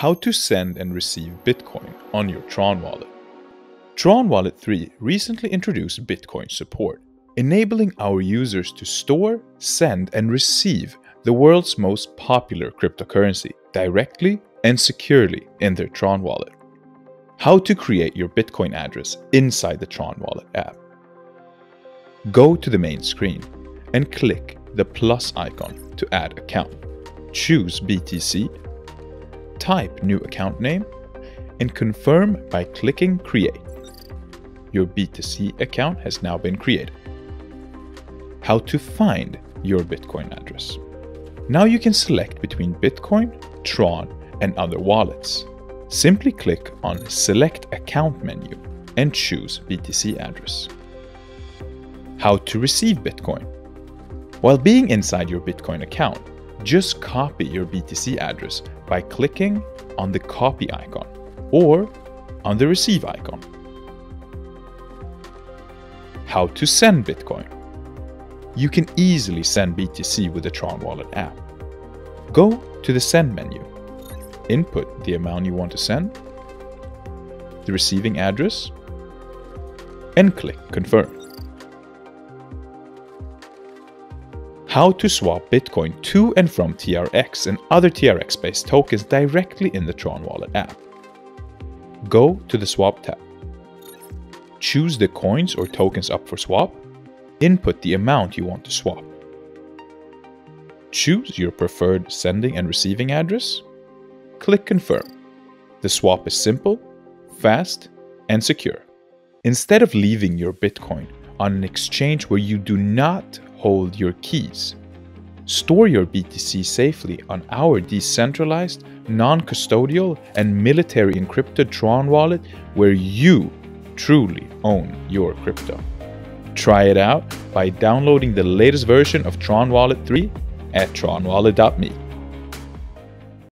How to send and receive Bitcoin on your Tron wallet. Tron Wallet 3 recently introduced Bitcoin support, enabling our users to store, send, and receive the world's most popular cryptocurrency directly and securely in their Tron wallet. How to create your Bitcoin address inside the Tron Wallet app. Go to the main screen and click the plus icon to add account. Choose BTC, type new account name, and confirm by clicking Create. Your BTC account has now been created. How to find your Bitcoin address. Now you can select between Bitcoin, Tron, and other wallets. Simply click on Select Account menu and choose BTC address. How to receive Bitcoin. While being inside your Bitcoin account, just copy your BTC address by clicking on the copy icon or on the receive icon. How to send Bitcoin. You can easily send BTC with the Tron Wallet app. Go to the Send menu, input the amount you want to send, the receiving address, and click Confirm. How to swap Bitcoin to and from TRX and other TRX based tokens directly in the Tron Wallet app. Go to the Swap tab. Choose the coins or tokens up for swap. Input the amount you want to swap. Choose your preferred sending and receiving address. Click Confirm. The swap is simple, fast, and secure. Instead of leaving your Bitcoin on an exchange where you do not hold your keys, store your BTC safely on our decentralized, non custodial, and military encrypted Tron wallet where you truly own your crypto. Try it out by downloading the latest version of Tron Wallet 3 at tronwallet.me.